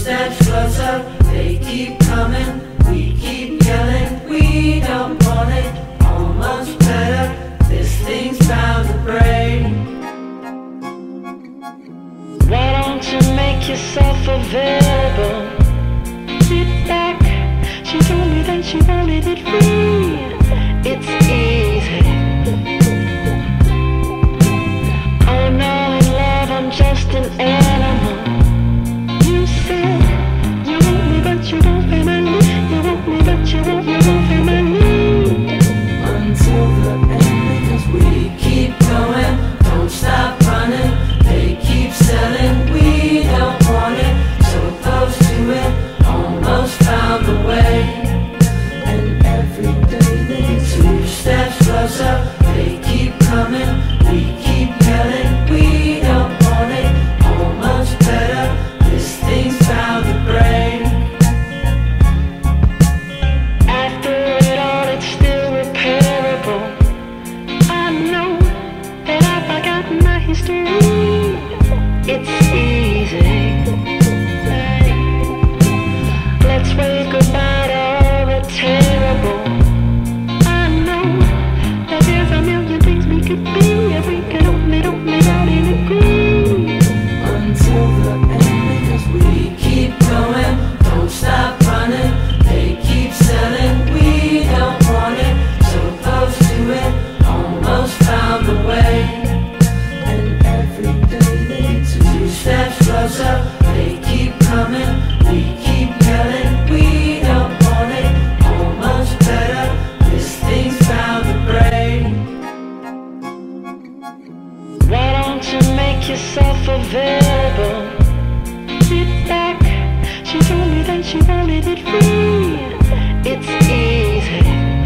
Steps closer, they keep coming. We keep yelling, we don't want it. Almost better, this thing's bound to break. Why don't you make yourself available? available. Sit back, she's only then she wanted it free. It's easy.